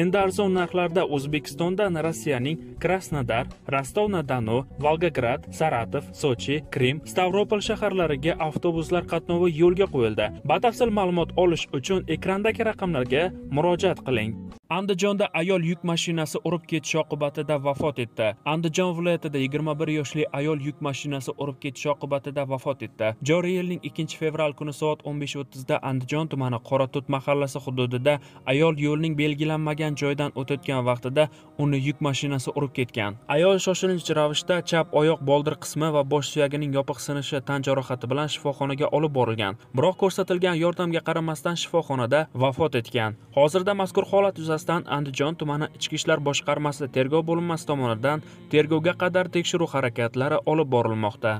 endi arzon narxlarda o'zbekistondan rossiyaning krasnodar rostov na donu volgograd saratov sochi krim stavropol shaharlariga avtobuslar qatnovi yo'lga qo'yildi. Batafsil ma'lumot olish uchun ekrandagi raqamlarga murojaat qiling. Andijonda ayol yuk mashinasi urib ketishi oqibatida vafot etdi. Andijon viloyatida yigirma bir yoshli ayol yuk mashinasi urib ketishi oqibatida vafot etdi. Joriy yilning 2 fevral kuni soat 15:30 besh o'ttizda andijon tumani qoratut mahallasi hududida ayol yo'lning belgilanmagan joyidan o'tayotgan vaqtida uni yuk mashinasi urib ketgan. Ayol shoshilinch ravishda chap oyoq boldir qismi va bosh suyagining yopiq sinishi tan jarohati bilan shifoxonaga olib borilgan. Biroq ko'rsatilgan yordamga qaramasdan shifoxonada vafot etgan. Hozirda mazkur holat yuzasidan andijon tumani ichki ishlar boshqarmasi tergov bo'linmasi tomonidan tergovga qadar tekshiruv harakatlari olib borilmoqda.